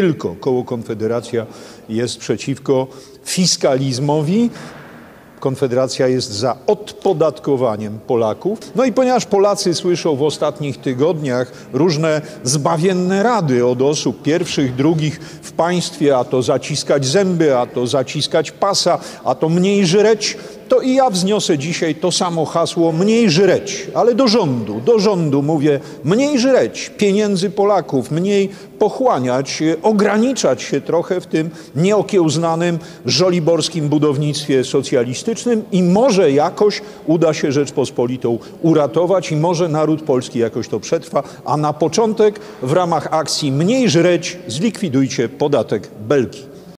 tylko koło Konfederacja jest przeciwko fiskalizmowi. Konfederacja jest za odpodatkowaniem Polaków. No i ponieważ Polacy słyszą w ostatnich tygodniach różne zbawienne rady od osób pierwszych, drugich w państwie, a to zaciskać zęby, a to zaciskać pasa, a to mniej żreć, to i ja wzniosę dzisiaj to samo hasło mniej żreć, ale do rządu, do rządu mówię mniej żreć pieniędzy Polaków, mniej pochłaniać, ograniczać się trochę w tym nieokiełznanym żoliborskim budownictwie socjalistycznym i może jakoś uda się Rzeczpospolitą uratować i może naród polski jakoś to przetrwa, a na początek w ramach akcji mniej żreć zlikwidujcie podatek Belki.